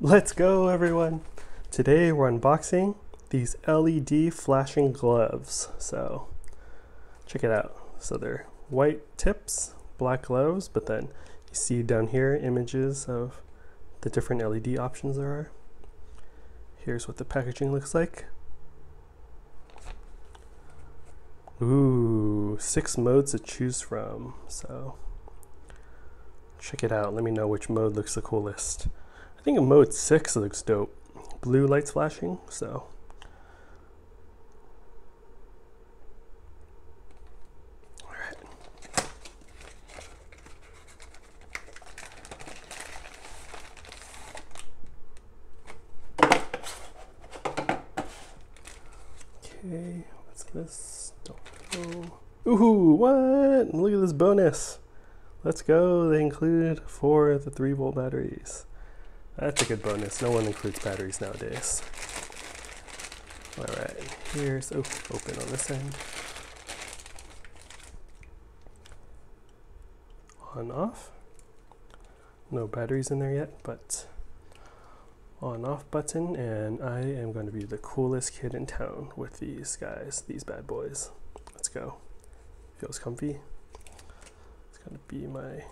Let's go everyone! Today we're unboxing these LED flashing gloves. So check it out. So they're white tips, black gloves, but then you see down here images of the different LED options there are. Here's what the packaging looks like. Ooh, six modes to choose from. So check it out. Let me know which mode looks the coolest. I think a mode six looks dope. Blue lights flashing, so. Alright. Okay, what's this? Ooh, what? Look at this bonus. Let's go. They include four of the 3 volt batteries. That's a good bonus. No one includes batteries nowadays. Alright, here's oh, open on this end. On off. No batteries in there yet, but on off button and I am going to be the coolest kid in town with these guys, these bad boys. Let's go. Feels comfy. It's going to be my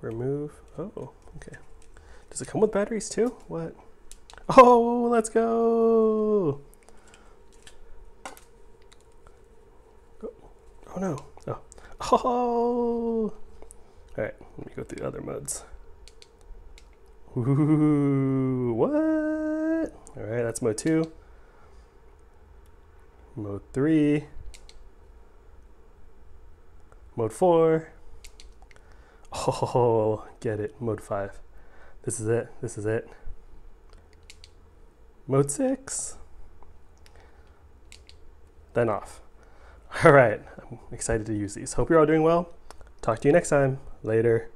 remove. Oh, okay. Does it come with batteries too? What? Oh, let's go! Oh, oh no. Oh. Oh! Alright, let me go through the other modes. Ooh, what? Alright, that's mode 2. Mode 3. Mode 4. Oh, get it. Mode 5. This is it. This is it. Mode 6. Then off. All right. I'm excited to use these. Hope you're all doing well. Talk to you next time. Later.